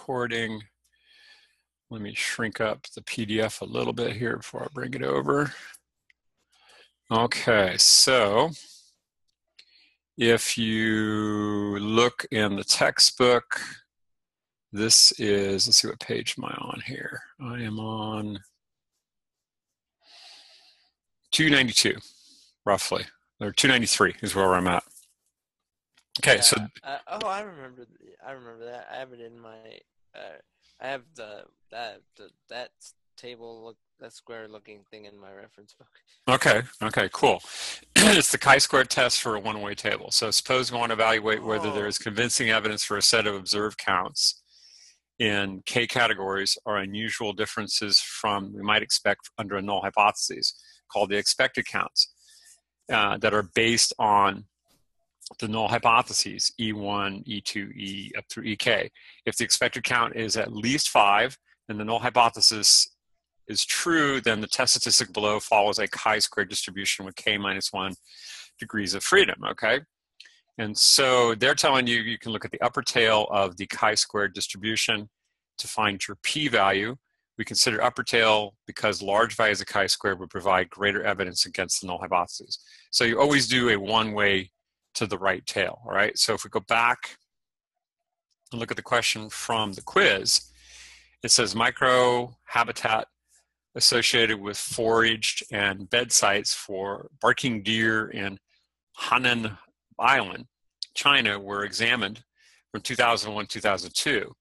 recording. Let me shrink up the PDF a little bit here before I bring it over. Okay, so if you look in the textbook, this is, let's see what page am I on here? I am on 292, roughly, or 293 is where I'm at. Okay, Yeah, so uh, oh, I remember. I remember that. I have it in my. Uh, I have the that the, that table look that square looking thing in my reference book. Okay, okay, cool. it's the chi-square test for a one-way table. So suppose we want to evaluate whether there Oh. is convincing evidence for a set of observed counts in k categories or unusual differences from we might expect under a null hypothesis called the expected counts uh, that are based on the null hypotheses e1 e2 e up through ek if the expected count is at least five and the null hypothesis is true, then the test statistic below follows a chi-square distribution with k minus one degrees of freedom, okay? And so they're telling you you can look at the upper tail of the chi-square distribution to find your p-value. We consider upper tail because large values of chi-square would provide greater evidence against the null hypothesis. So you always do a one-way to the right tail, all right? So if we go back and look at the question from the quiz, it says micro habitat associated with foraged and bed sites for barking deer in Hainan Island, China, were examined from 2001 2002.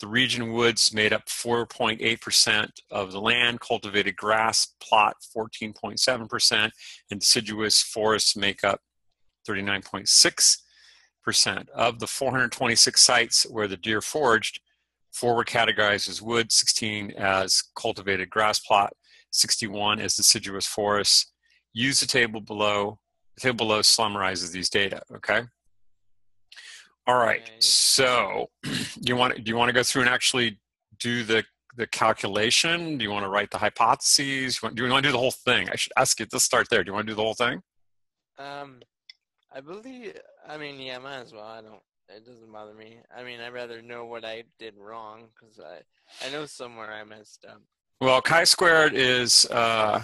The region woods made up 4.8% of the land, cultivated grass plot 14.7%, and deciduous forests make up 39.6%. Of the 426 sites where the deer foraged, Four were categorized as wood, 16 as cultivated grass plot, 61 as deciduous forest. Use the table below. The table below summarizes these data. Okay. All right. Okay. So, do you want do you want to go through and actually do the the calculation? Do you want to write the hypotheses? Do you want to do the whole thing? I should ask you. Let's start there. Do you want to do the whole thing? Um, I believe. I mean, yeah, might as well. I don't. It doesn't bother me. I mean, I'd rather know what I did wrong because I I know somewhere I messed up. Well, chi-squared is. Uh,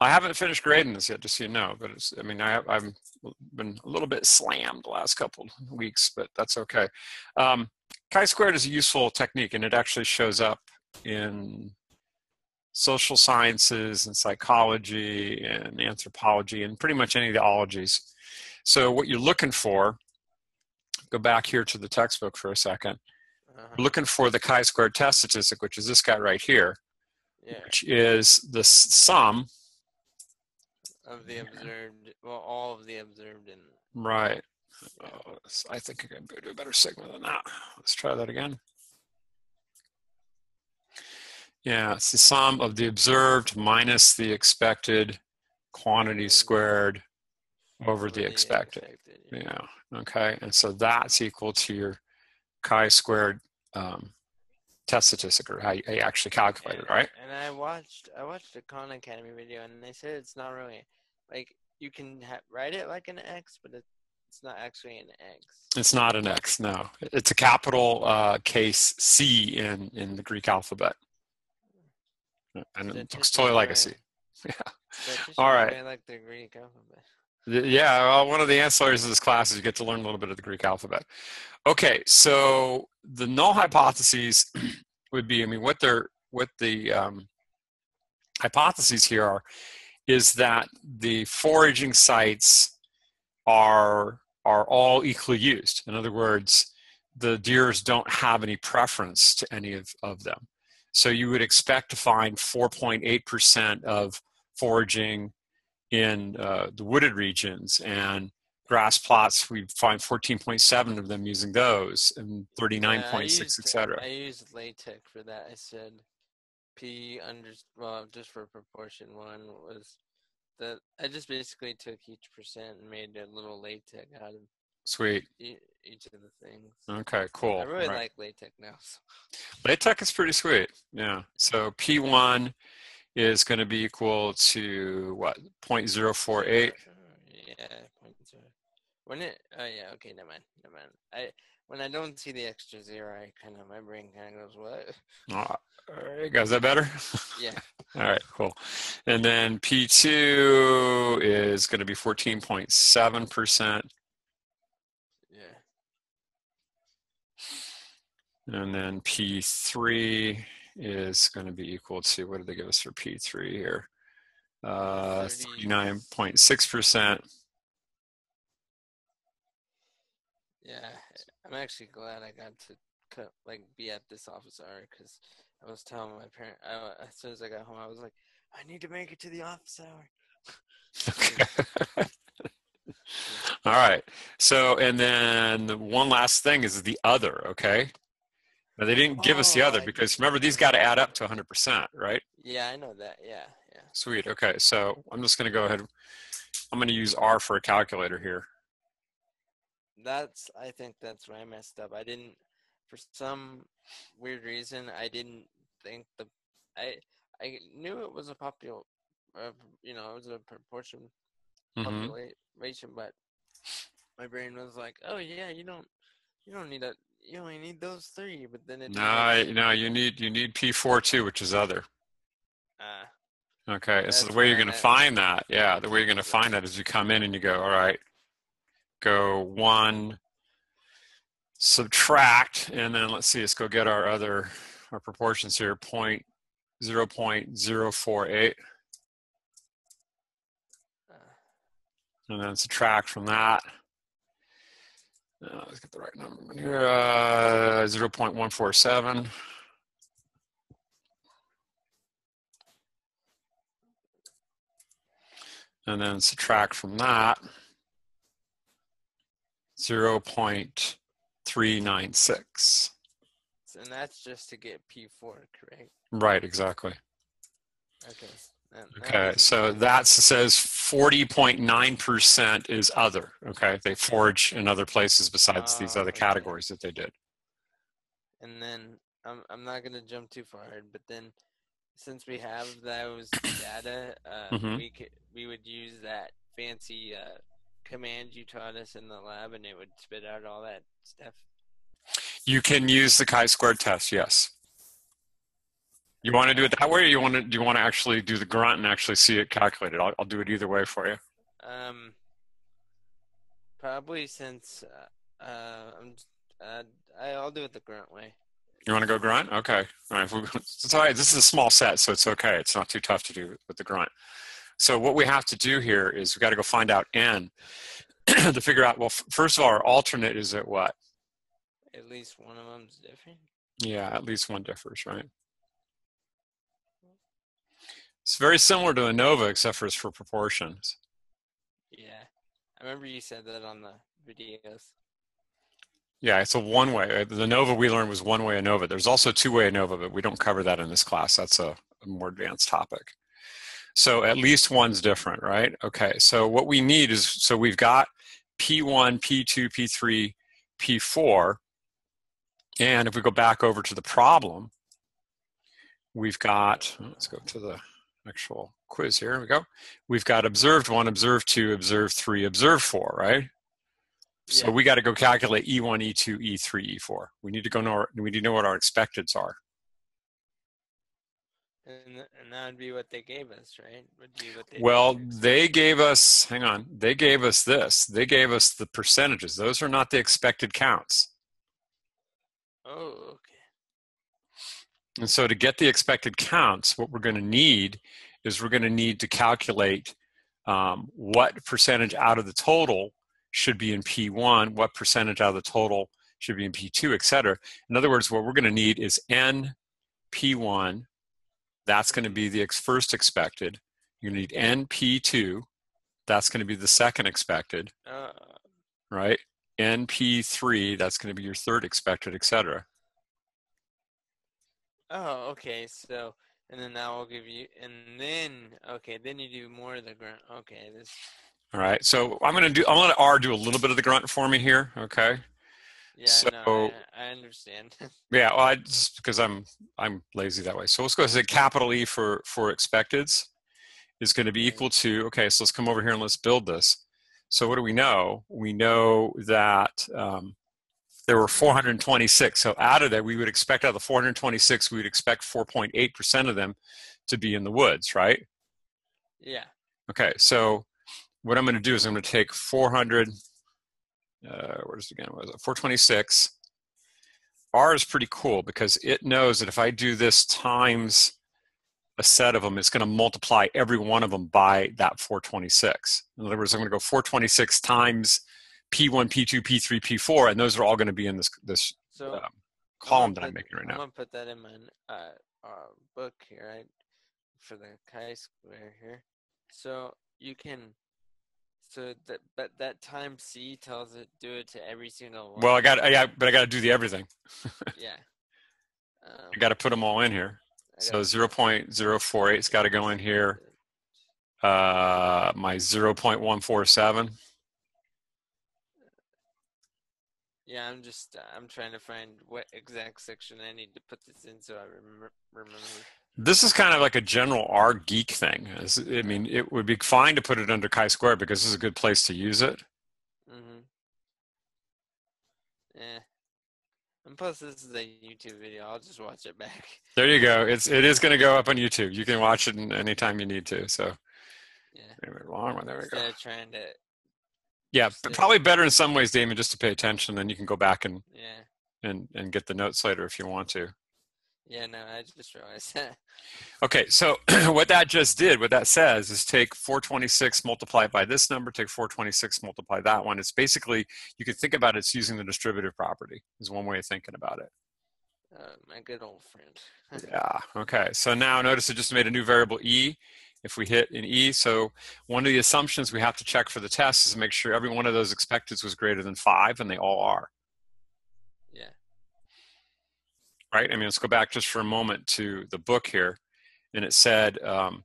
I haven't finished grading this yet, just so you know. But it's. I mean, I, I've been a little bit slammed the last couple weeks, but that's okay. Um, chi-squared is a useful technique, and it actually shows up in social sciences and psychology and anthropology and pretty much any of the ologies. So, what you're looking for. Go back here to the textbook for a second. Uh-huh. Looking for the chi-squared test statistic, which is this guy right here Yeah, which is the sum, of the observed. Well, all of the observed and right? Oh, I think I can do a better signal than that. Let's try that again. Yeah, it's the sum of the observed minus the expected quantity squared over the expected. yeah. Yeah, okay. And so that's equal to your chi-squared um, test statistic, or how you, how you actually calculate it, right? And I watched I watched a Khan Academy video, and they said it's not really like you can ha- write it like an X, but it, it's not actually an X. It's not an X, no. It's a capital uh, case C in, in the Greek alphabet. And it looks totally like a C. Yeah. All right. Like the Greek alphabet. Yeah, well, one of the ancillaries of this class is you get to learn a little bit of the Greek alphabet. Okay, so the null hypotheses would be, I mean, what they're, what the um, hypotheses here are, is that the foraging sites are are all equally used. In other words, the deers don't have any preference to any of, of them. So you would expect to find 4.8% of foraging in uh, the wooded regions and grass plots. We find 14.7 of them using those and 39.6, used- etc. I used LaTeX for that. I said P under well, just for proportion one was the. I just basically took each percent and made a little LaTeX out of Sweet. each of the things. Okay, cool. I really Right. like LaTeX now. So. LaTeX is pretty sweet. Yeah. So P1 is going to be equal to what? 0.048. Yeah, when it oh yeah okay never mind never mind I when I don't see the extra zero I kind of my brain kind of goes what All right, guys, that better? yeah All right, cool. And then P2 is going to be 14.7%. yeah And then P3 is going to be equal to, what did they give us for P3 here? Uh, 39.6%. yeah I'm actually glad I got to cut like be at this office hour because I was telling my parent I, as soon as I got home I was like I need to make it to the office hour Okay. All right. So, and then the one last thing is the other, okay? They didn't give us the Oh, other I because remember, these got to add up to 100%, right? yeah I know that yeah yeah Sweet. Okay. So I'm just going to go ahead. I'm going to use R for a calculator here. That's I think that's where I messed up. I didn't for some weird reason I didn't think the I I knew it was a popular uh, you know, it was a proportion Mhm. population but my brain was like, "Oh yeah, you don't you don't need a you only need those three, but then it No, no, you need you need P4 too, which is other. uh, Okay. So the way you're going to find that, yeah, the way you're going to find that is you come in and you go, all right, go one, subtract, and then let's see, let's go get our other our proportions here. Point zero point zero four eight, uh, and then subtract from that. Uh, let's get the right number here. Uh, zero point one four seven. And then subtract from that 0.396. and that's just to get P4, correct? Right, exactly. Okay. Okay, so that says 40.9% is other. Okay, they forage in other places besides these Oh, other categories that they did. And then I'm I'm not gonna jump too far, but then since we have those data, uh, Mhm. we could we would use that fancy uh, command you taught us in the lab, and it would spit out all that stuff. You can use the chi-squared test, yes. You want to do it that way, or you want to do you want to actually do the grunt and actually see it calculated? I'll, I'll do it either way for you. Um, probably since uh, uh I'm uh, I- I'll do it the grunt way. You want to go grunt? Okay. All right. It's all right. This is a small set, so it's okay. It's not too tough to do with the grunt. So what we have to do here is we got to go find out n to figure out. Well, f- first of all, our alternate is at what? At least one of them's different. Yeah, at least one differs, right? It's very similar to ANOVA, except for it's for proportions. Yeah, I remember you said that on the videos. Yeah, it's a one-way. Uh, The ANOVA we learned was one-way ANOVA. There's also two-way ANOVA, but we don't cover that in this class. That's a, a more advanced topic. So at least one's different, right? Okay, so what we need is, so we've got P1, P2, P3, P4. And if we go back over to the problem, we've got, let's go to the actual quiz here. Here we go. We've got observed one, observed two, observed three, observed four, right? So Yeah. we got to go calculate E E1, E2, E3, E4. We need to go know, we need to know what our expecteds are. And and that would be what they gave us, right? Would be what they Well, did. they gave us, hang on, they gave us this. They gave us the percentages. Those are not the expected counts. Oh, okay. And so to get the expected counts, what we're going to need is we're going to need to calculate um, what percentage out of the total should be in P1, what percentage out of the total should be in P2, et cetera. In other words, what we're going to need is N P1. That's going to be the ex- first expected. You're going to need N P2. That's going to be the second expected, Uh, right? N P3. That's going to be your third expected, et cetera. Oh, okay. So, and then that will give you, and then okay, then you do more of the grunt. Okay, this. All right. So I'm going to do. I'm going to R do a little bit of the grunt for me here. Okay. Yeah, So- no, I, I understand. Yeah. Well, I just because I'm I'm lazy that way. So let's go ahead and say capital E for for expecteds is going to be equal to. Okay. So let's come over here and let's build this. So what do we know? We know that um, there were 426. So out of that, we would expect out of the 426, we would expect 4.8% of them to be in the woods, right? Yeah. Okay, so what I'm going to do is I'm going to take 400, uh, where's it again? What was it? 426. R is pretty cool because it knows that if I do this times a set of them, it's going to multiply every one of them by that 426. In other words, I'm going to go 426 times P1, P2, P3, P4, and those are all going to be in this this So um, column that I'm making right now. I'm gonna put that in my uh, uh book here, right? For the chi-square here. So you can. So that but that time C tells it do it to every single one. Well, I got yeah, but I got to do the everything. yeah. Um, I got to put them all in here. So gotta- 0.048's got to go in here. Uh, my 0.147. Yeah, I'm just uh, I'm trying to find what exact section I need to put this in so I remember remember. This is kind of like a general R geek thing. It's- I mean, it would be fine to put it under chi-square because this is a good place to use it. Mm-hmm. Yeah. And plus, this is a YouTube video. I'll just watch it back. There you go. It's it is going to go up on YouTube. You can watch it anytime you need to. So Yeah. anyway, wrong one. There we Instead go. of trying to, Yeah, Just but to- probably better in some ways, Damon, just to pay attention. Then you can go back and yeah, and and get the notes later if you want to. yeah. No, I just realized that. Okay, so what that just did, what that says is take 426 multiply by this number, take 426 multiply that one. It's basically, you could think about it, it's using the distributive property, is one way of thinking about it. Uh, my good old friend. Yeah, okay. So now notice it just made a new variable e. If we hit an e, so one of the assumptions we have to check for the test is to make sure every one of those expecteds was greater than five, and they all are, yeah. right? I mean, let's go back just for a moment to the book here. And it said, um,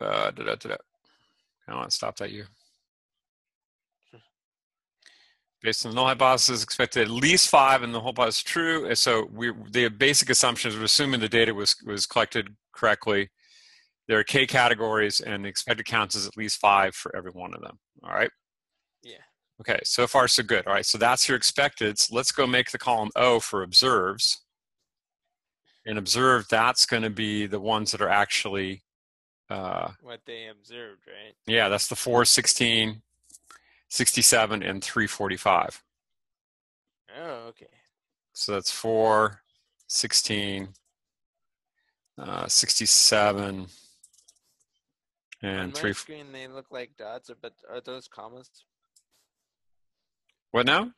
uh, da, da, da. I want to stop that you. Based on the null hypothesis, expected at least five, and the whole hypothesis is true. And so we, the basic assumptions, we're assuming the data was was collected correctly. There are k categories, and the expected counts is at least five for every one of them. All right. Yeah. Okay. So far, so good. All right. So that's your expected. Let's go make the column O for observes. And observe, that's going to be the ones that are actually, uh, What they observed, right? yeah, that's the 4, 16, 67, and 345. Oh, okay. So that's 4, 16, uh, 67, On and my 3. screen, they look like dots, but are those commas? What now?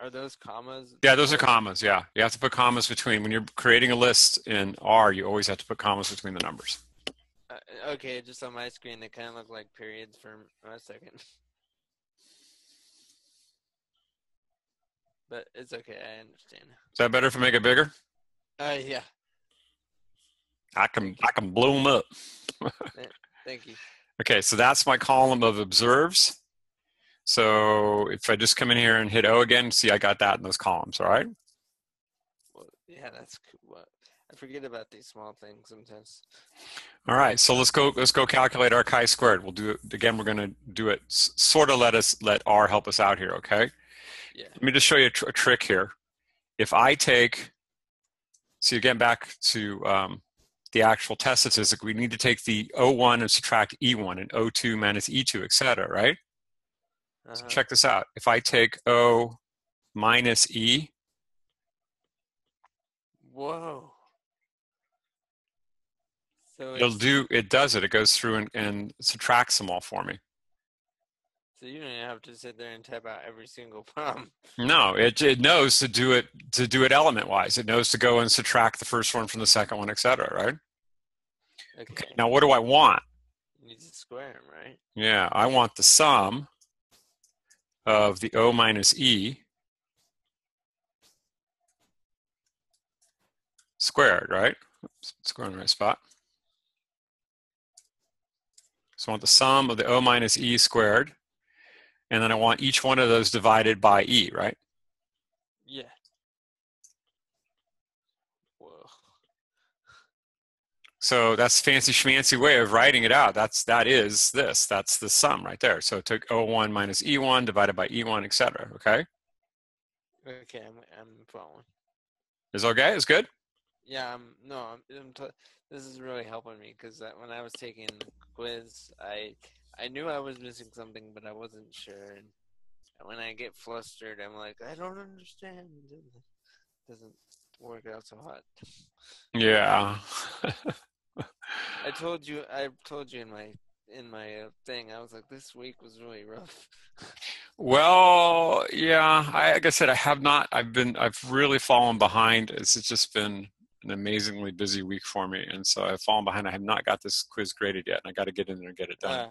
Are those commas? Yeah, those are commas. Yeah. You have to put commas between. When you're creating a list in R, you always have to put commas between the numbers. Uh, okay, just on my screen, they kind of look like periods for a second. But it's okay, I understand. Is that better if I make it bigger? Uh, yeah, I can I can blow them up. Thank you. Okay, so that's my column of observes. So if I just come in here and hit O again, see I got that in those columns, all right? Well, yeah, that's cool. I forget about these small things sometimes. All right, so let's go let's go calculate our chi-squared. We'll do it again, we're gonna do it sort of let us let R help us out here, okay? Yeah. Let me just show you a, tr- a trick here. If I take, see again back to um, the actual test statistic, we need to take the O1 and subtract E1 and O2 minus E2, et cetera, right? Uh-huh. check this out. If I take O minus E, Whoa. So it'll do, it does it. It goes through and, and subtracts them all for me. So you don't have to sit there and type out every single problem. No, it, it knows to do it to do it element wise. It knows to go and subtract the first one from the second one, et cetera, right? Okay. Okay. Now what do I want? You need to square them, right? Yeah, I want the sum of the O minus E squared, right? Oops, let's in the right spot. So I want the sum of the O minus E squared, and then I want each one of those divided by E, right? Yeah. Whoa. So that's fancy schmancy way of writing it out. That's that is this. That's the sum right there. So it took O1 minus E1 divided by E1, etc. Okay. Okay, I'm I'm following. Is okay? Is good? Yeah, no, I'm, I'm t- this is really helping me because uh, when I was taking the quiz, I I knew I was missing something, but I wasn't sure. And when I get flustered, I'm like, I don't understand. It doesn't work out so hot. Yeah. I told you. I told you in my in my uh, thing. I was like, this week was really rough. well, yeah. I, like I said, I have not. I've been. I've really fallen behind. It's just been an amazingly busy week for me, and so I've fallen behind. I have not got this quiz graded yet, and I got to get in there and get it done. Uh,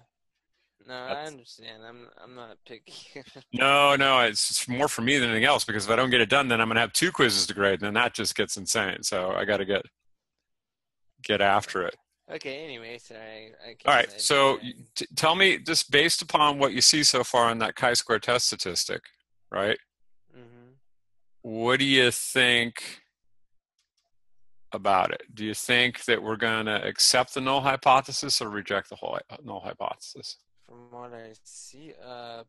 no, That's, I understand. I'm I'm not picky. no, no, it's more for me than anything else because if I don't get it done, then I'm gonna have two quizzes to grade, and then that just gets insane. So I got to get get after it. Okay. Anyway, so I. I All right. So t- tell me, just based upon what you see so far on that chi-square test statistic, right? Mm-hmm. What do you think about it? Do you think that we're going to accept the null hypothesis or reject the whole null hypothesis? From what I see, uh,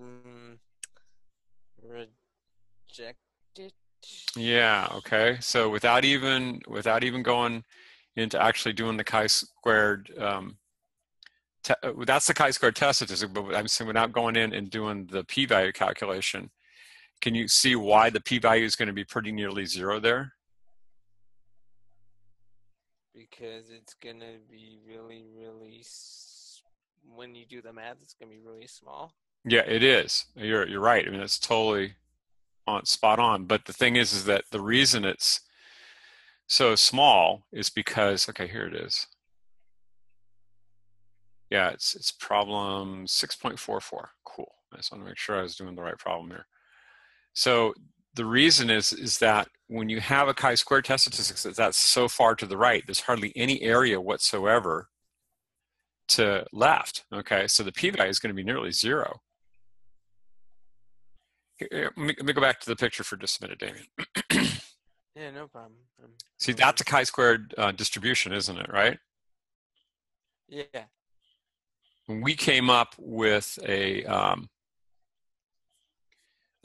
mm, reject it. Yeah. Okay. So without even without even going into actually doing the chi-squared, um, te- uh, that's the chi-squared test statistic. But I'm saying without going in and doing the p-value calculation, can you see why the p-value is going to be pretty nearly zero there? Because it's going to be really, really. When you do the math, it's going to be really small. Yeah, it is. You're you're right. I mean, it's totally on spot on. But the thing is, is that the reason it's so small is because okay, here it is. Yeah, it's it's problem 6.44. Cool. I just want to make sure I was doing the right problem here. So the reason is is that when you have a chi-square test statistics that's so far to the right, there's hardly any area whatsoever to left. Okay, so the p-value is going to be nearly zero. Let me, let me go back to the picture for just a minute, Damien. yeah, no problem. Um, See, that's a chi-squared uh, distribution, isn't it? Right? Yeah. We came up with a um,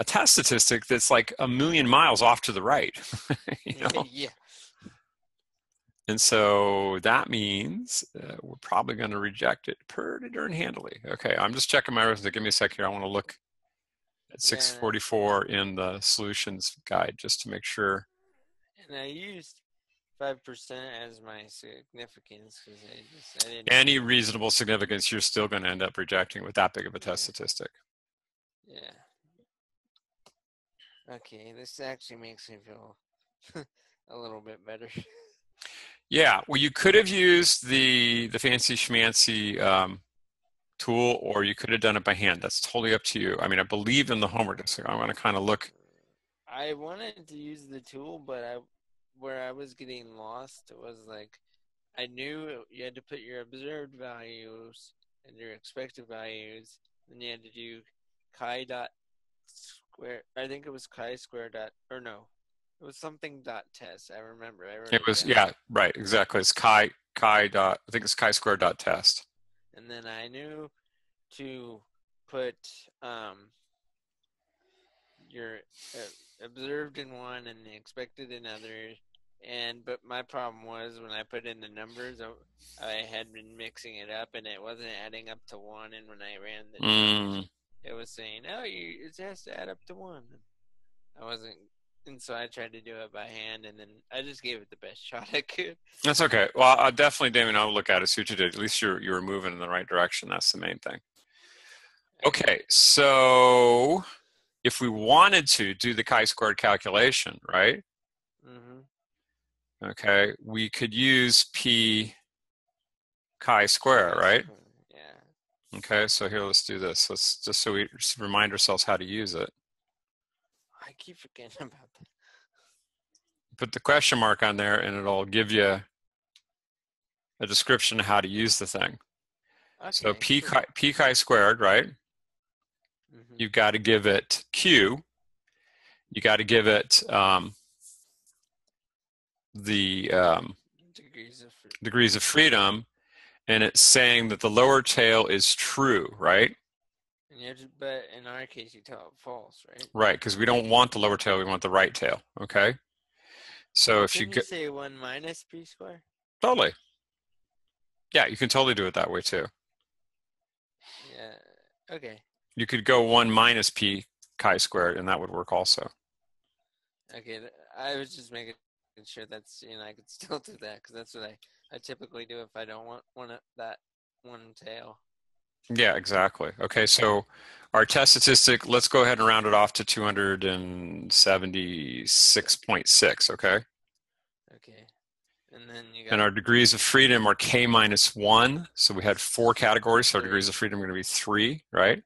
a test statistic that's like a million miles off to the right. you know? Yeah. And so that means uh, we're probably going to reject it pretty darn handily. Okay, I'm just checking my arithmetic. Give me a sec here. I want to look at 644 in the solutions guide just to make sure. And I used 5% as my significance because I just I didn't any reasonable significance you're still going to end up rejecting with that big of a test statistic. Yeah. Okay, this actually makes me feel a little bit better. Yeah, well, you could have used the the fancy schmancy um, tool, or you could have done it by hand. That's totally up to you. I mean, I believe in the homework. So I want to kind of look. I wanted to use the tool, but I, where I was getting lost was like, I knew you had to put your observed values and your expected values, and you had to do chi dot square. I think it was chi square dot or no, it was something dot test. I remember. I remember it was yeah, right, exactly. It's chi chi dot. I think it's chi square dot test and then I knew to put um, your uh, observed in one and the expected in other. And but my problem was when I put in the numbers, I, I had been mixing it up and it wasn't adding up to one. And when I ran the, mm. It was saying, "Oh, you it has to add up to one." I wasn't and so I tried to do it by hand, and then I just gave it the best shot I could. That's okay. Well, I definitely, Damien, I'll look at it. See what you did. At least you're you were moving in the right direction. That's the main thing. Okay, so if we wanted to do the chi-squared calculation, right? Mm-hmm. Okay, we could use p chi-square, right? Okay, so here, let's do this. Let's just so we remind ourselves how to use it. I keep forgetting about that. Put the question mark on there and it'll give you a description of how to use the thing. Okay, so p chi, p chi squared, right? Mm-hmm. You've got to give it q. You got to give it um, the um, Degrees of degrees of freedom, and it's saying that the lower tail is true, right? To, but in our case, you tell it false, right? Right, because we don't want the lower tail, we want the right tail. Okay. So if you Can get say one minus p square? totally, yeah, you can totally do it that way too. Yeah. Okay. You could go one minus p chi squared, and that would work also. Okay. I was just making sure that's you know I could still do that because that's what I I typically do if I don't want one that one tail. Yeah, exactly. Okay, so our test statistic, let's go ahead and round it off to 276.6, okay? Okay. And then you got And our degrees of freedom are k minus 1. So we had four categories, so our degrees of freedom are going to be 3, right?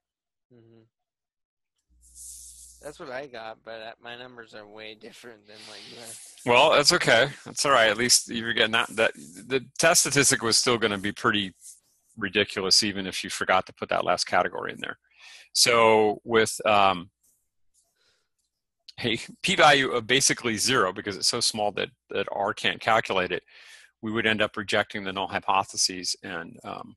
That's what I got, but uh, my numbers are way different than what you have. Well, that's okay. That's all right. At least you're getting that. That the test statistic was still going to be pretty ridiculous, even if you forgot to put that last category in there. So with um, a p-value of basically zero, because it's so small that that R can't calculate it, we would end up rejecting the null hypotheses and um,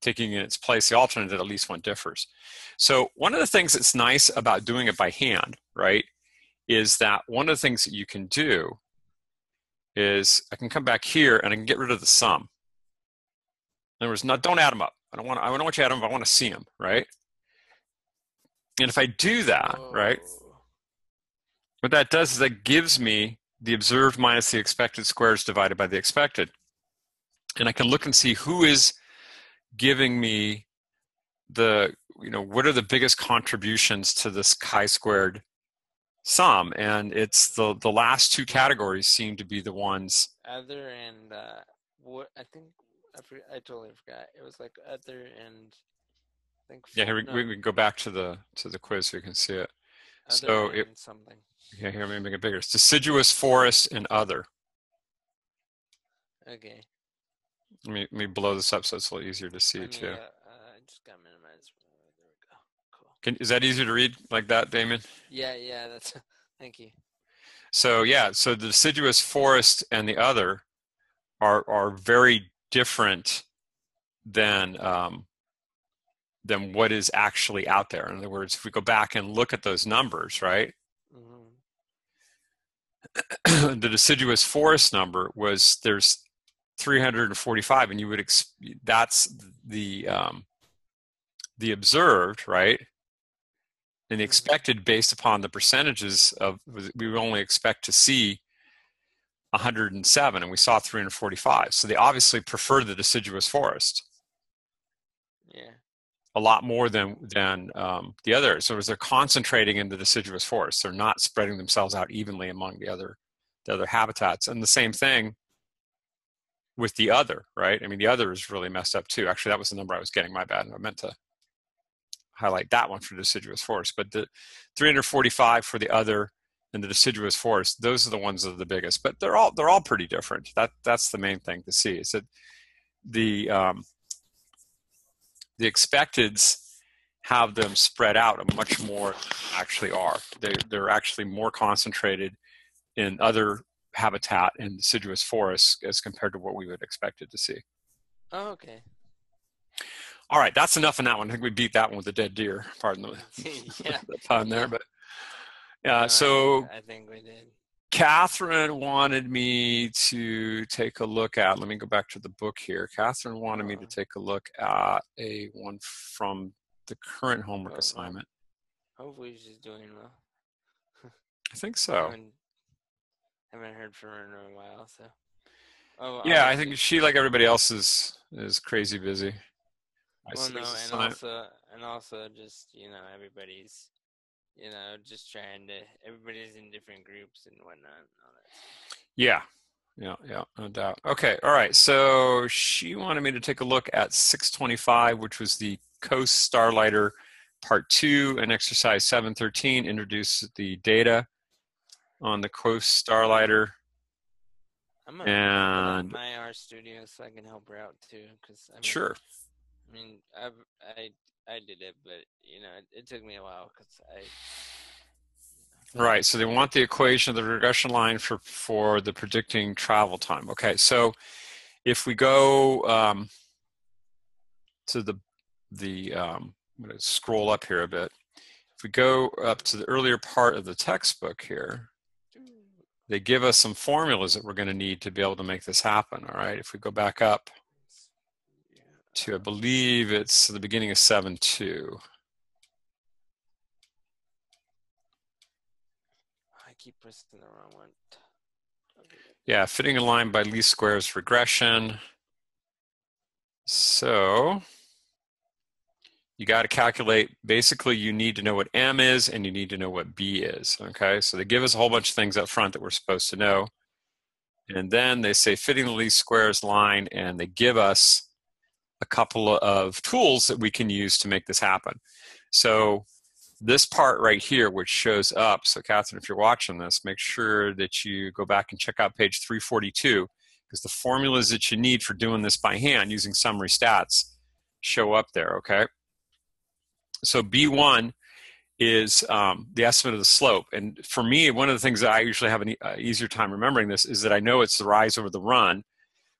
taking in its place the alternate at least one differs. So one of the things that's nice about doing it by hand, right? is that one of the things that you can do is I can come back here and I can get rid of the sum. In other words, not don't add them up. I don't want. I don't want you to add them. I want to see them, right? And if I do that, right, Oh. what that does is that gives me the observed minus the expected squares divided by the expected, and I can look and see who is giving me the you know what are the biggest contributions to this chi-squared sum, and it's the the last two categories seem to be the ones Other and uh, what I think I, for, I totally forgot. It was like other and I think. Yeah, here we, no, we we can go back to the to the quiz so you can see it. other so it- something. Yeah, here, let me make it bigger. It's deciduous forest and other. Okay. Let me, let me blow this up so it's a little easier to see me, too. uh, uh, I just got minimized. Uh, There we go. Cool. Can, is that easier to read like that, Damon? Yeah, yeah. That's. Thank you. So yeah, so the deciduous forest and the other are are very different than um, than what is actually out there. In other words, if we go back and look at those numbers, right? hmm the deciduous forest number was there's 345 and you would ex- that's the um, the observed right and the Mhm. expected based upon the percentages of we would only expect to see 107 and we saw 345 so they obviously prefer the deciduous forest Yeah. a lot more than than um, the others. So they're concentrating in the deciduous forest, they're not spreading themselves out evenly among the other the other habitats. And the same thing with the other, right? I mean, the other is really messed up too. Actually, that was the number I was getting. My bad. I meant to highlight that one for deciduous forest. But the 345 for the other and the deciduous forest, those are the ones that are the biggest. But they're all they're all pretty different. That that's the main thing to see. Is that the um, the expecteds have them spread out much more actually are. They, they're actually more concentrated in other habitat in deciduous forests as compared to what we would expect it to see. Oh, okay. All right, that's enough on that one. I think we beat that one with a dead deer. Pardon the, yeah. the pun there, but uh, so I, think we did. Catherine wanted me to take a look at. Let me go back to the book here. Catherine wanted me to Uh-huh. take a look at a one from the current homework Uh-oh. assignment. Hopefully she's doing well. I think so. Haven't heard from her in a while, so. Oh, Yeah, I think she, like everybody else, is is crazy busy. I Well, no, and also, and also, just you know, everybody's, you know, just trying to. Everybody's in different groups and whatnot. And all that. Yeah, yeah, yeah, no doubt. Okay, all right. So she wanted me to take a look at 625, which was the Coast Starlighter Part Two, and exercise 713 introduced the data on the Coast Starlighter. I'm gonna And- my R studio so I can help her out too, because I mean, Sure. I mean, I've, I I did it, but you know, it, it took me a while because I. Right. So they want the equation of the regression line for for the predicting travel time. Okay. So if we go um, to the the um, I'm going to scroll up here a bit. If we go up to the earlier part of the textbook here, they give us some formulas that we're going to need to be able to make this happen. All right. If we go back up to, I believe it's the beginning of 7 2. I keep pressing the wrong one. Yeah, fitting a line by least squares regression. So you got to calculate, basically you need to know what M is and you need to know what B is, okay? So they give us a whole bunch of things up front that we're supposed to know. And then they say fitting the least squares line and they give us a couple of tools that we can use to make this happen. So this part right here, which shows up, so Catherine, if you're watching this, make sure that you go back and check out page 342 because the formulas that you need for doing this by hand using summary stats show up there, okay? So B1 is um, the estimate of the slope. And for me, one of the things that I usually have an e- uh, easier time remembering this is that I know it's the rise over the run,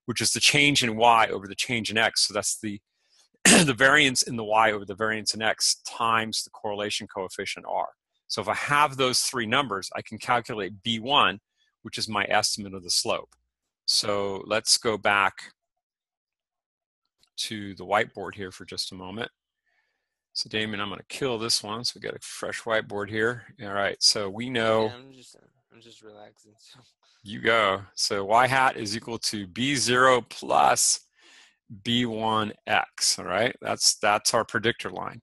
which is the change in y over the change in x. So that's the the variance in the y over the variance in x times the correlation coefficient r. So if I have those three numbers, I can calculate B1, which is my estimate of the slope. So let's go back to the whiteboard here for just a moment. So Damien, I'm going to kill this one. So we got a fresh whiteboard here. All right. So we know. Yeah, I'm just, I'm just relaxing. So. You go. So y hat is equal to b0 plus b1x. All right. That's that's our predictor line.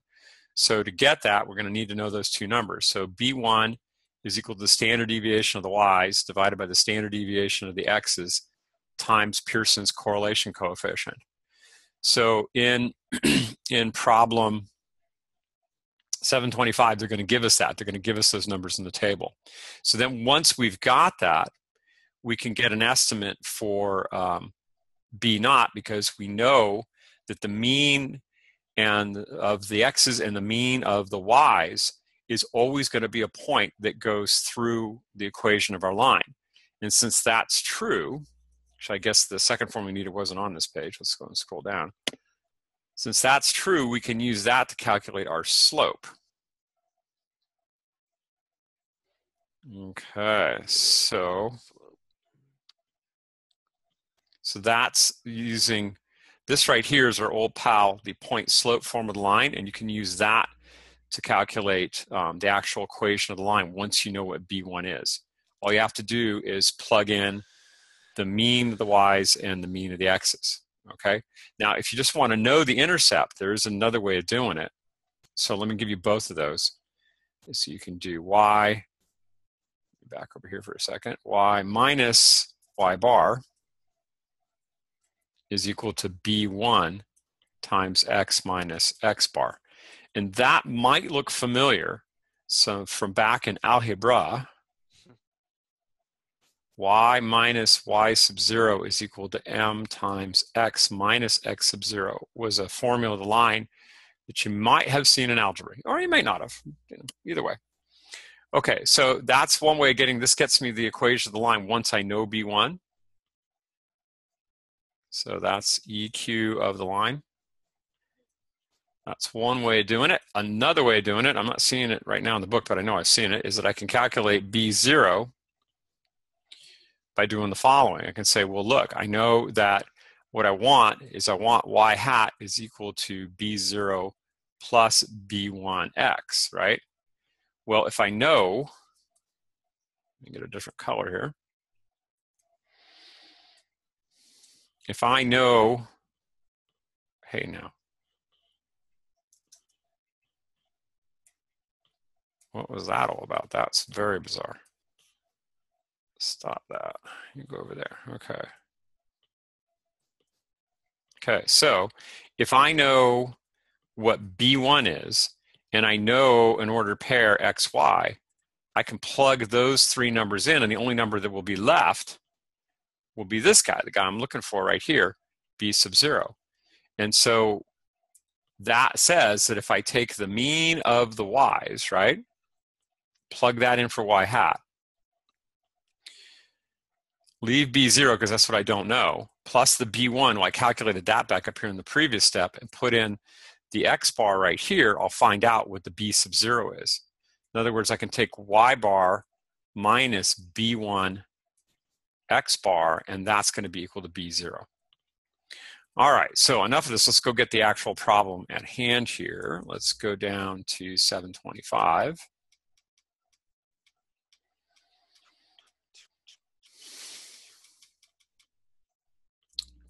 So to get that, we're going to need to know those two numbers. So b1 is equal to the standard deviation of the y's divided by the standard deviation of the x's times Pearson's correlation coefficient. So in in problem 725, they're going to give us that. They're going to give us those numbers in the table. So then once we've got that, we can get an estimate for um, B naught because we know that the mean and of the x's and the mean of the y's is always going to be a point that goes through the equation of our line. And since that's true, which I guess the second form we needed wasn't on this page. Let's go and scroll down. Since that's true, we can use that to calculate our slope. Okay, so so that's using this right here is our old pal, the point slope form of the line, and you can use that to calculate um, the actual equation of the line once you know what B1 is. All you have to do is plug in the mean of the y's and the mean of the x's. Okay. Now, if you just want to know the intercept, there is another way of doing it. So let me give you both of those. So you can do y, back over here for a second, y minus y bar is equal to b1 times x minus x bar. And that might look familiar. So from back in algebra, y minus y sub 0 is equal to m times x minus x sub 0 was a formula of the line that you might have seen in algebra, or you may not have, either way. Okay, so that's one way of getting, this gets me the equation of the line once I know B1. So that's EQ of the line. That's one way of doing it. Another way of doing it, I'm not seeing it right now in the book, but I know I've seen it, is that I can calculate B0 by doing the following. I can say, well, look, I know that what I want is I want y hat is equal to b0 plus b1x, right? Well, if I know, let me get a different color here. If I know, hey now, what was that all about? That's very bizarre. Stop that. You go over there. Okay. Okay, so if I know what B1 is, and I know an ordered pair XY, I can plug those three numbers in, and the only number that will be left will be this guy, the guy I'm looking for right here, B sub zero. And so that says that if I take the mean of the y's, right, plug that in for y hat. Leave B0 because that's what I don't know, plus the B1, well, I calculated that back up here in the previous step and put in the X bar right here, I'll find out what the B sub 0 is. In other words, I can take Y bar minus B1 X bar, and that's going to be equal to B0. All right, so enough of this. Let's go get the actual problem at hand here. Let's go down to 725.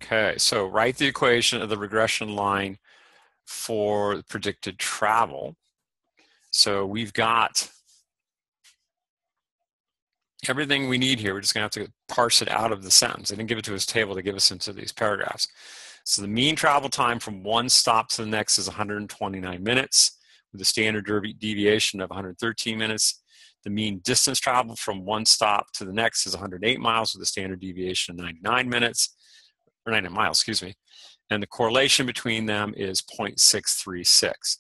Okay, so write the equation of the regression line for predicted travel. So we've got everything we need here. We're just going to have to parse it out of the sentence. They didn't give it to us table to give us into these paragraphs. So the mean travel time from one stop to the next is 129 minutes with a standard deviation of 113 minutes. The mean distance traveled from one stop to the next is 108 miles with a standard deviation of 99 minutes, or 99 miles, excuse me. And the correlation between them is 0.636.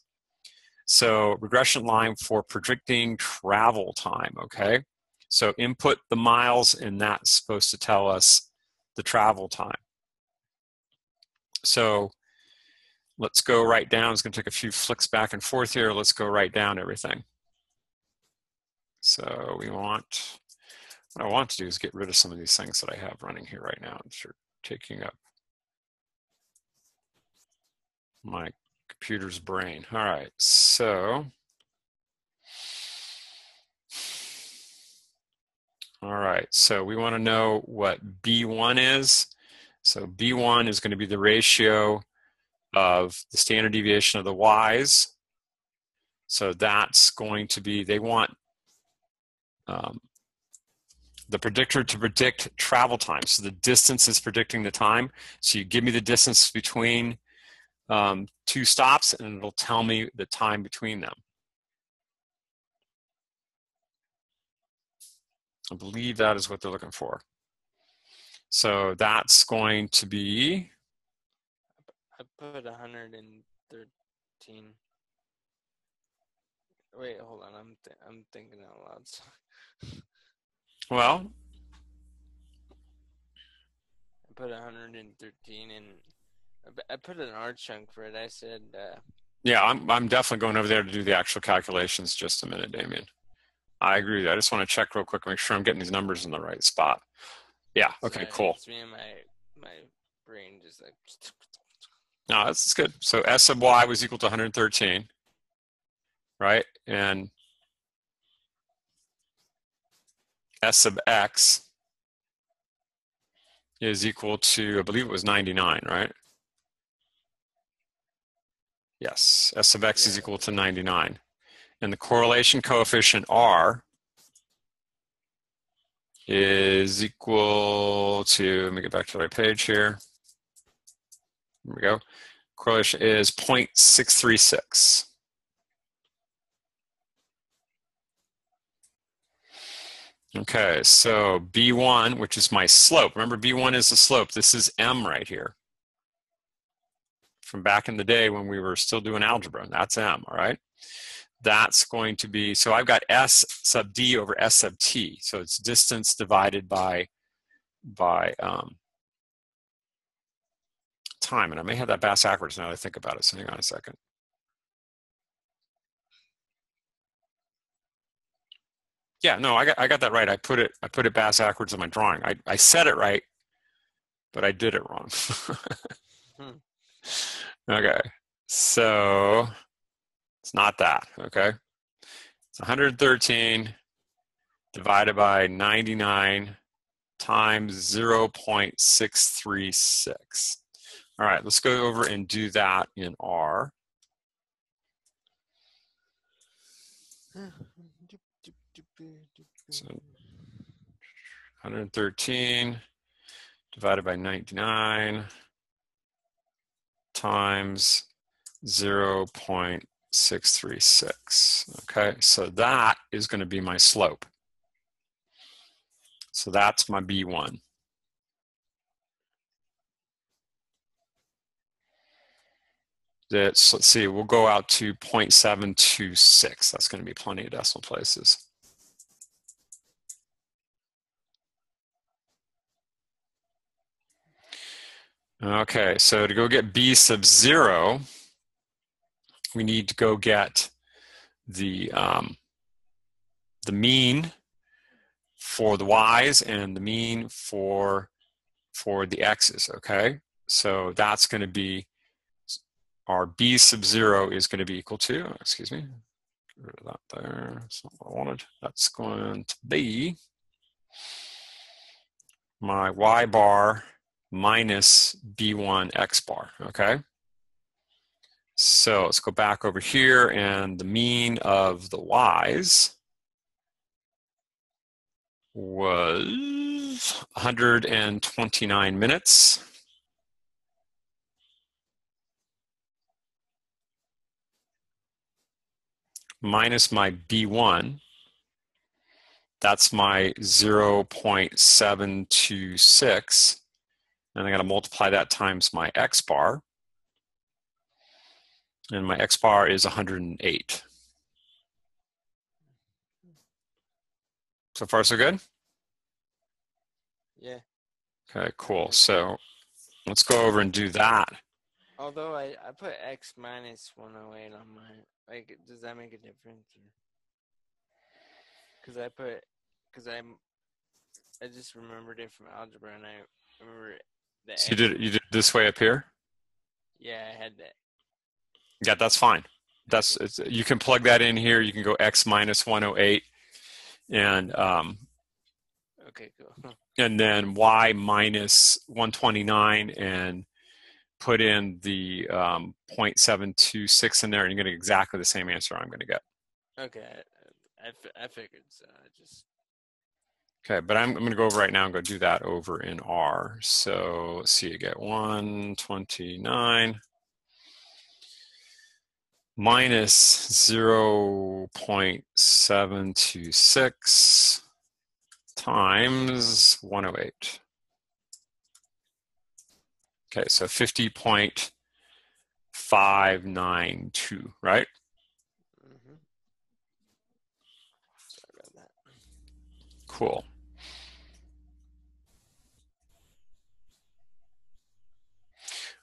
So regression line for predicting travel time, okay? So input the miles and that's supposed to tell us the travel time. So let's go right down. It's going to take a few flicks back and forth here. Let's go right down everything. So we want, what I want to do is get rid of some of these things that I have running here right now. They're taking up my computer's brain. All right, so. All right, so we want to know what B1 is. So B1 is going to be the ratio of the standard deviation of the y's. So that's going to be, they want um, the predictor to predict travel time. So the distance is predicting the time. So you give me the distance between um, two stops and it'll tell me the time between them. I believe that is what they're looking for. So that's going to be. I put 113. Wait, hold on. I'm th- I'm thinking out loud. well, I put 113 and I put an R chunk for it. I said. Uh, yeah, I'm I'm definitely going over there to do the actual calculations. Just a minute, Damien. I agree. I just want to check real quick, make sure I'm getting these numbers in the right spot. Yeah. Okay. Sorry, cool. It's me and my my brain just like. No, that's, that's good. So S sub y was equal to 113, right? And S sub x is equal to, I believe it was 99, right? Yes, S of x is equal to 99. And the correlation coefficient R is equal to, let me get back to the right page here. Here we go. Correlation is 0.636. Okay, so B1, which is my slope. Remember, B1 is the slope. This is M right here. From back in the day when we were still doing algebra, and that's M, all right? that's going to be, so I've got S sub D over S sub T. So it's distance divided by, by um, time. And I may have that bass backwards now that I think about it. So hang on a second. Yeah, no, I got, I got that right. I put it, I put it bass backwards in my drawing. I, I said it right, but I did it wrong. hmm. Okay, so it's not that, okay? It's 113 divided by 99 times 0.636. All right, let's go over and do that in R. So 113 divided by 99 times 0. 636. Okay, so that is going to be my slope. So that's my B1. That's, let's see, we'll go out to 0.726. That's going to be plenty of decimal places. Okay, so to go get b sub 0, we need to go get the, um, the mean for the y's and the mean for, for the x's, okay? So that's going to be, our b sub 0 is going to be equal to, excuse me, get rid of that there, that's not what I wanted. That's going to be my y bar minus b1 x bar, okay? So let's go back over here and the mean of the y's was 129 minutes. Minus my B1, that's my 0.726 and I got to multiply that times my x bar. And my x bar is 108. So far, so good? Yeah. Okay, cool. So let's go over and do that. Although I, I put x minus 108 on mine. Like, does that make a difference? Because I put, because I'm, I just remembered it from algebra and I remember the so you did you did this way up here. Yeah, I had that. Yeah, that's fine. That's you can plug that in here. You can go x minus 108, and um, okay, cool. And then y minus 129, and put in the um, 0.726 in there, and you're going to get exactly the same answer I'm going to get. Okay, I, I, I figured so. I just Okay, but I'm, I'm going to go over right now and go do that over in R. So let's see, you get 129 minus 0.726 times 108. Okay, so 50.592, right? Mm-hmm. Cool.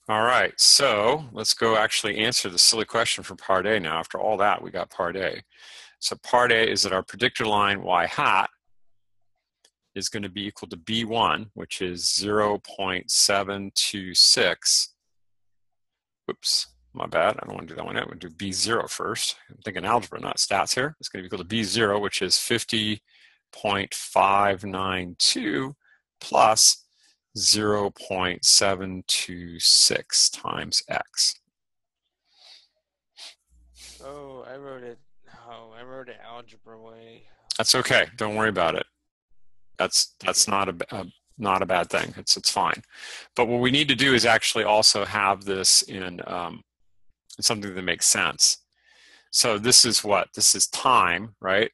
All right, so let's go actually answer the silly question for part A now. After all that, we got part A. So part A is that our predictor line y hat is going to be equal to B1, which is 0.726. Oops, my bad. I don't want to do that one yet. We'll do B0 first. I'm thinking algebra, not stats here. It's going to be equal to B0, which is 50.592 plus 0.726 times x. Oh, I wrote it. Oh, I wrote it algebra way. That's okay. Don't worry about it. That's that's not a, a not a bad thing. It's it's fine. But what we need to do is actually also have this in, um, in something that makes sense. So this is what this is time, right?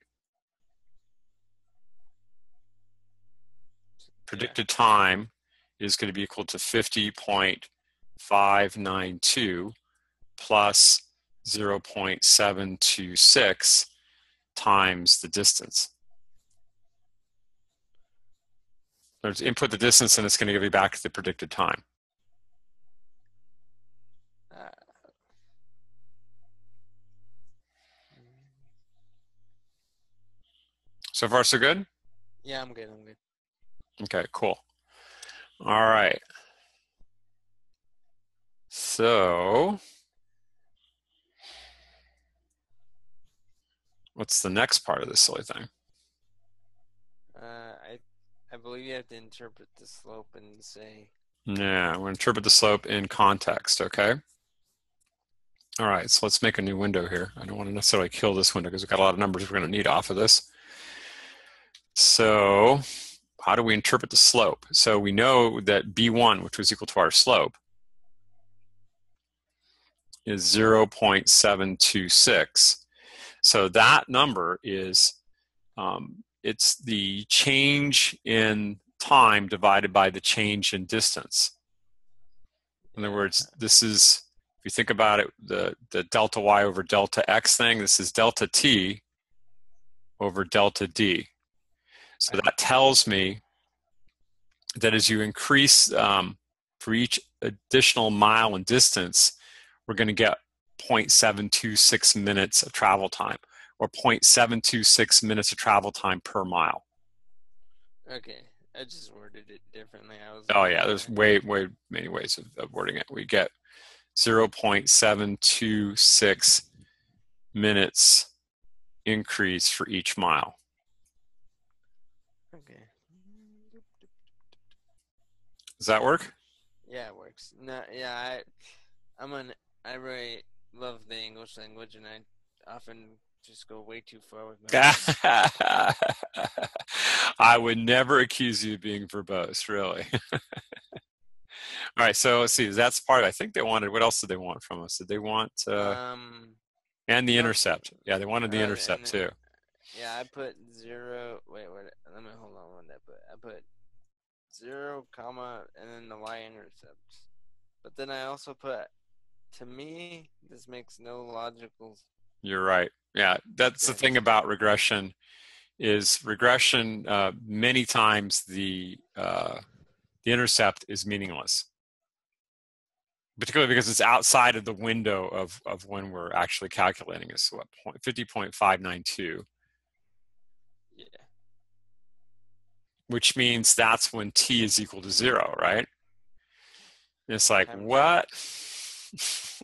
Predicted time is going to be equal to 50.592 plus 0.726 times the distance. There's input the distance and it's going to give you back the predicted time. So far, so good? Yeah, I'm good. I'm good. Okay, cool. All right. So, what's the next part of this silly thing? Uh, I, I believe you have to interpret the slope and say. Yeah, we're interpret the slope in context, okay? All right, so let's make a new window here. I don't want to necessarily kill this window because we've got a lot of numbers we're going to need off of this. So, how do we interpret the slope? So we know that B1, which was equal to our slope, is 0.726. So that number is, um, it's the change in time divided by the change in distance. In other words, this is, if you think about it, the, the delta y over delta x thing, this is delta t over delta d. So that tells me that as you increase um, for each additional mile in distance, we're going to get 0.726 minutes of travel time or 0.726 minutes of travel time per mile. Okay, I just worded it differently. I was. Oh yeah, there's way, way many ways of, of wording it. We get 0.726 minutes increase for each mile. Okay. Does that work? Yeah, it works. No, yeah, I, I'm an, I really love the English language, and I often just go way too far with my. I would never accuse you of being verbose, really. All right, so let's see. That's part. I think they wanted. What else did they want from us? Did they want uh, um, and the no, intercept? Yeah, they wanted the uh, intercept too. yeah, I put zero. Wait, wait. Let me hold on. What did I put? I put zero comma and then the y-intercepts. But then I also put to me this makes no logical. You're right. Yeah, that's the thing about regression is regression. Uh, many times the uh, the intercept is meaningless, particularly because it's outside of the window of of when we're actually calculating. Is what 50.592 which means that's when t is equal to zero, right? It's like, what?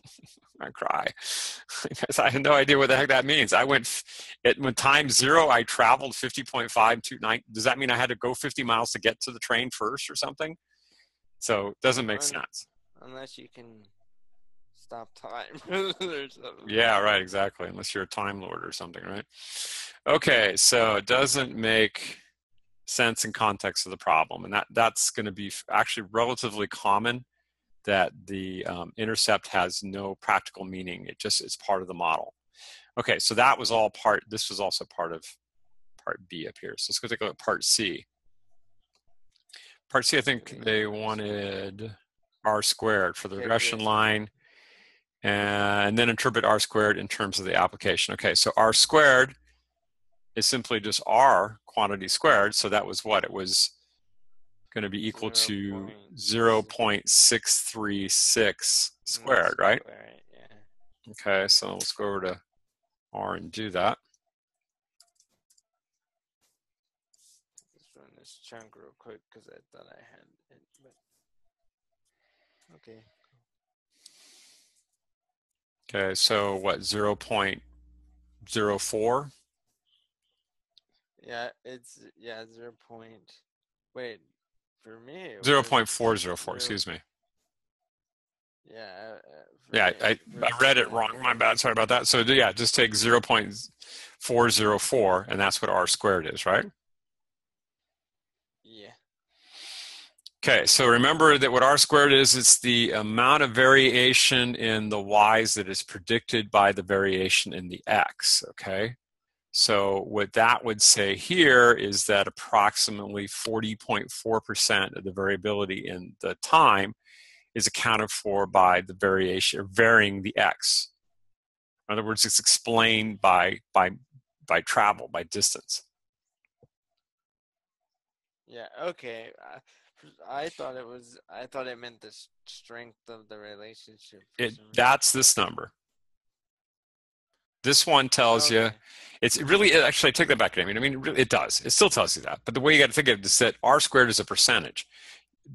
I cry because I have no idea what the heck that means. I went at when time zero, I traveled 50.529. Does that mean I had to go 50 miles to get to the train first or something? So it doesn't make sense. Unless you can stop time. Yeah, right, exactly. Unless you're a time lord or something, right? Okay, so it doesn't make sense and context of the problem, and that that's going to be actually relatively common. That the um, intercept has no practical meaning; it just is part of the model. Okay, so that was all part. This was also part of part B up here. So let's go take a look at part C. Part C, I think they wanted r squared for the regression line and then interpret r squared in terms of the application. Okay, so r squared is simply just r quantity squared. So that was what? It was going to be equal to 0.636 squared, right? Square, yeah. Okay, so let's go over to r and do that. Just run this chunk real quick because I thought I had it. But... Okay. Okay, so what, 0.04? Yeah, it's yeah zero point. Wait, for me. 0.404, excuse me. Yeah. Uh, Yeah, me, I, for I read it wrong. My bad. Sorry about that. So yeah, just take 0.404, and that's what r squared is, right? Yeah. Okay, so remember that what r squared is, it's the amount of variation in the y's that is predicted by the variation in the x, okay? So what that would say here is that approximately 40.4% of the variability in the time is accounted for by the variation, or varying the x. In other words, it's explained by, by, by travel, by distance. Yeah. Okay. I, I thought it was. I thought it meant the strength of the relationship. It, that's this number. This one tells you It's really actually I take that back. I mean, I mean, it, really, it does. It still tells you that. But the way you got to think of it is that r squared is a percentage.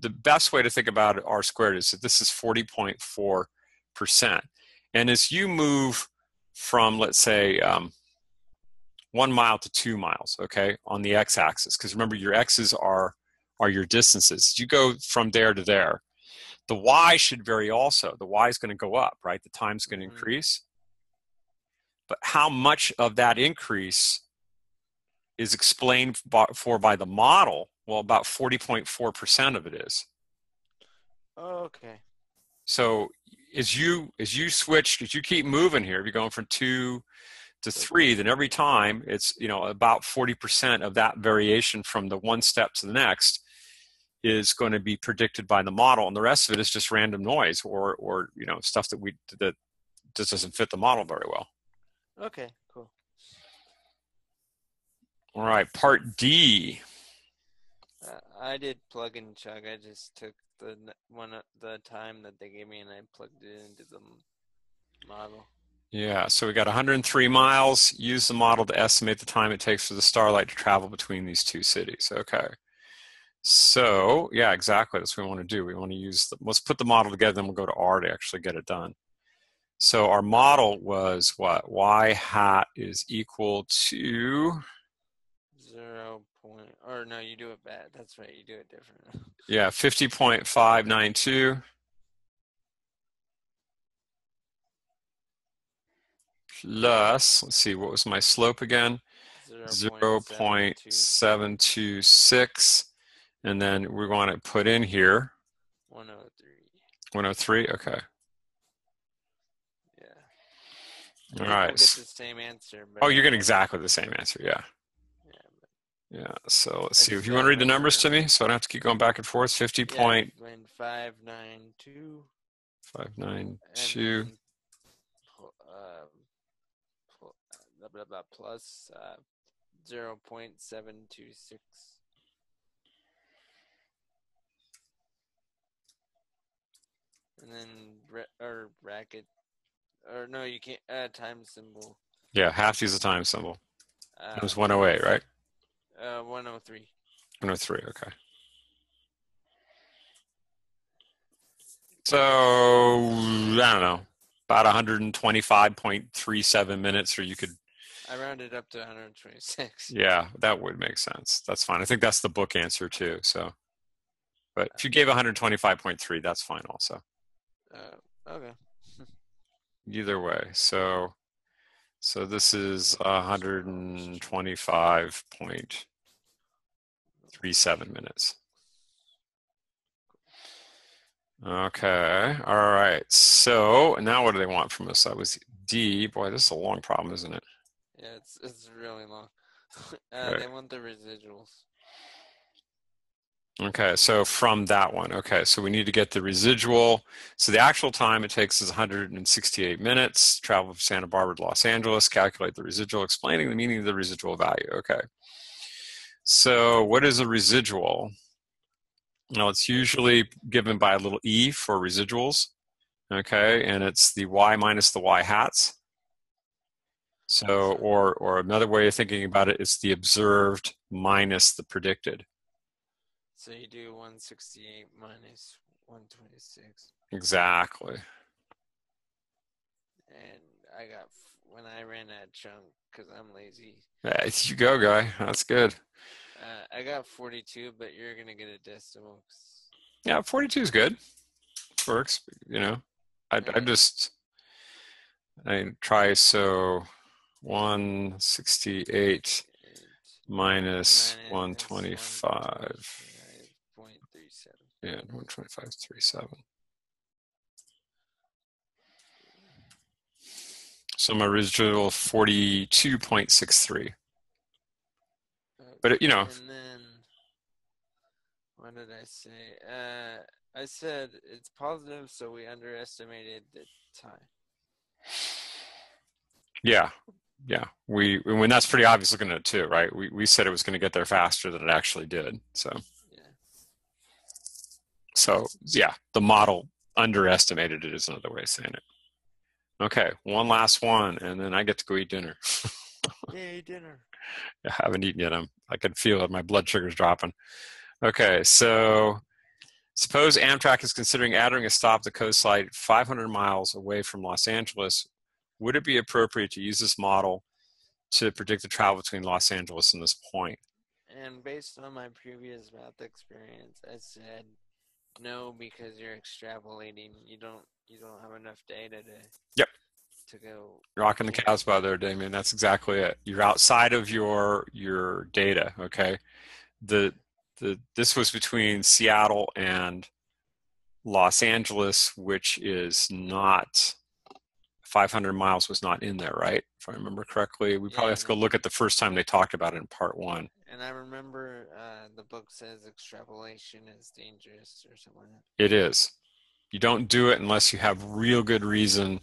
The best way to think about it, r squared is that this is forty point four percent. And as you move from, let's say, um, one mile to two miles, okay, on the x-axis, because remember your x's are are your distances. You go from there to there. The y should vary also. The y is going to go up, right? The time's going to Mhm. increase but how much of that increase is explained by, for by the model? Well about 40.4% of it is. Okay. so as you as you switch as you keep moving here if you're going from two to three then every time it's you know about 40% of that variation from the one step to the next is going to be predicted by the model and the rest of it is just random noise or or you know stuff that we that just doesn't fit the model very well Okay. Cool. all right part d Uh, I did plug and chug. I just took the one uh, the time that they gave me, and I plugged it into the model. Yeah, so we got 103 miles. Use the model to estimate the time it takes for the starlight to travel between these two cities. Okay. So, yeah, exactly. That's what we want to do. We want to use, the, let's put the model together, then we'll go to R to actually get it done. So our model was what? Y hat is equal to, Zero point, or no, you do it bad. That's right, you do it different. yeah, 50.592 plus, let's see, what was my slope again? Zero point seven two 0.726 and then we want to put in here one oh three. 103 okay Yeah. All We'll get the same answer. Oh you're getting exactly the same answer yeah Yeah, yeah so let's see if you want to read the numbers to me so i don't have to keep going back and forth 50 yeah, point five nine two. five nine two then pl- blah, blah, blah, plus uh, 0.726. And then or bracket, or no, you can't. Uh, time symbol. yeah have to use the time symbol Uh, it was 108 right Uh, 103. 103 okay so i don't know about 125.37 minutes or you could I rounded up to 126. Yeah, that would make sense. That's fine. I think that's the book answer too. So, but if you gave 125.3, that's fine also. Uh, okay. Either way. So, so this is 125.37 minutes. Okay. All right. So now what do they want from us? That was D. Boy, this is a long problem, isn't it? Yeah, it's it's really long. uh, Right. They want the residuals. Okay, so from that one, okay, so we need to get the residual. So the actual time it takes is 168 minutes. Travel from Santa Barbara to Los Angeles. Calculate the residual, explaining the meaning of the residual value. Okay. So what is a residual? Now it's usually given by a little e for residuals. Okay, and it's the y minus the y hats. So, or or another way of thinking about it is the observed minus the predicted. So you do 168 minus 126. Exactly. And I got, when I ran that chunk, because I'm lazy, Yeah, you go, guy. That's good. uh, I got 42, but you're going to get a decimal. Yeah, 42 is good. Works, you know. I, I just, I try so 168 eight minus minus 125. 125.37. Yeah, 125 is 37. So my residual 42.63. But, it- you know- And then, what did I say? Uh, I said it's positive, so we underestimated the time. Yeah, yeah. We when that's pretty obvious looking at it too, right? We we said it was going to get there faster than it actually did. So. So yeah, the model underestimated it is another way of saying it. Okay, one last one, and then I get to go eat dinner. Yay, dinner. I haven't eaten yet. I'm I can feel it. My blood sugar's dropping. Okay, so suppose Amtrak is considering adding a stop the coastline 500 miles away from Los Angeles. Would it be appropriate to use this model to predict the travel between Los Angeles and this point? And based on my previous math experience, I said no because you're extrapolating. You don't you don't have enough data to Yep. to go. Rocking the cows by there, Damien. That's exactly it. You're outside of your your data. Okay, the the this was between Seattle and Los Angeles, which is not 500 miles was not in there, right? If I remember correctly, we probably Yeah, have to go look at the first time they talked about it in part one. And I remember uh, the book says extrapolation is dangerous or something like that. It is. You don't do it unless you have real good reason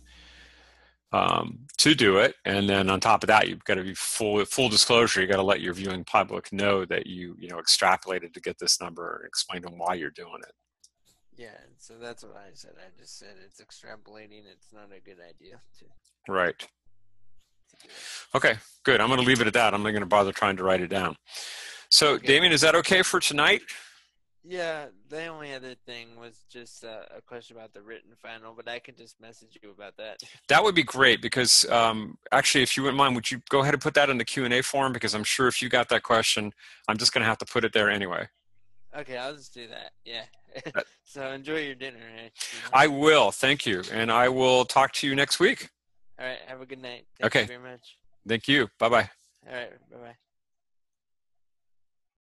um, to do it, and then on top of that, you've got to be full full disclosure. You got to let your viewing public know that you you know extrapolated to get this number and explain to them why you're doing it. Yeah, so that's what I said. I just said it's extrapolating. It's not a good idea to, Right. To do it. Okay, good. I'm going to leave it at that. I'm not going to bother trying to write it down. So, Okay. Damien, is that okay for tonight? Yeah, the only other thing was just uh, a question about the written final, but I can just message you about that. That would be great because um, actually, if you wouldn't mind, would you go ahead and put that in the Q and A form? Because I'm sure if you got that question, I'm just going to have to put it there anyway. Okay, I'll just do that. Yeah. Uh, so enjoy your dinner. eh? I will. Thank you, and I will talk to you next week. All right. Have a good night. Thank Okay. You very much. Thank you. Bye bye. All right. Bye bye.